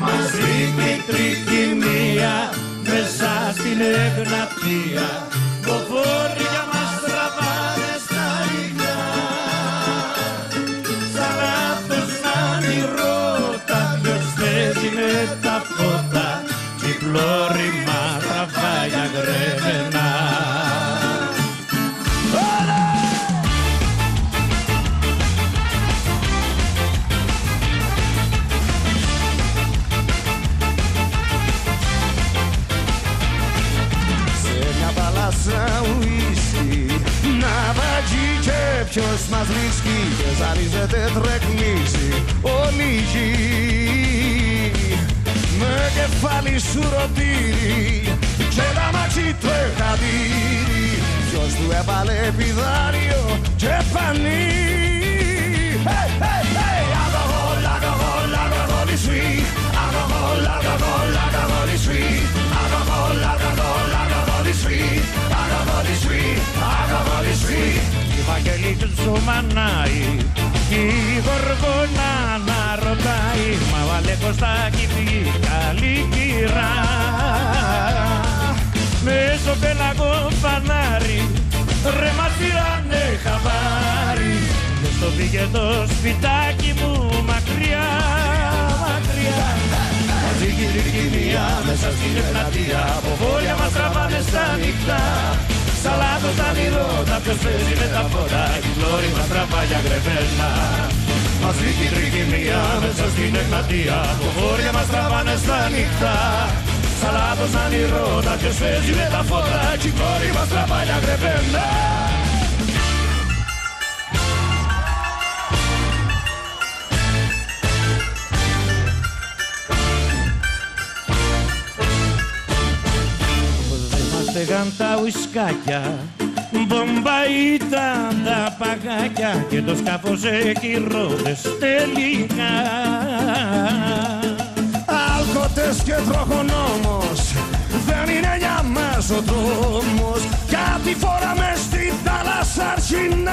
Μας βρήκε η τρικυμία μέσα στην Εγνατία παλάσσα ουίσκι Να βαγεί και ποιος μας βρίσκει Και ζαρίζεται τρεκνίζει όλη η γη. Με κεφάλι σου ρωτήρι Και τα μάξι του εχαδίρι Ποιος του έβαλε πιδάριο και πανί Βαγγέλη του μανάει. Κι η γοργόνα να ρωτάει Μα βάλε κοστάκι πει καλή κυρά Με στο πέλαγο φανάρι Ρε μας πήρανε χαβάρι. Και στο πήγε το σπιτάκι μου μακριά Μακριά. Μαζί κυρικυμία μέσα στην ευνατία Από βόρεια μας τραβάνε στα νύχτα Σαν λάθος τα νηρώτα ποιος παίζει με τα φώτα Η πλώρη μας τραβάει αγρεβένα Μαζί κυρικυμία μέσα στην ευνατία Από βόρεια μας τραβάνε στα νύχτα. Σαν λάθος τα νηρώτα ποιος παίζει με τα φώτα Η πλώρη μας τραβάει αγρεβένα Μας στεγαν τα ουισκάκια Μπομπα ήταν τα παγάκια Και το σκάφος έχει ρόδες τελικά. Άλκοτες και τροχονόμος Δεν είναι για μας ο δρόμος Κάτι φοράμε στη θάλασσα αρχινή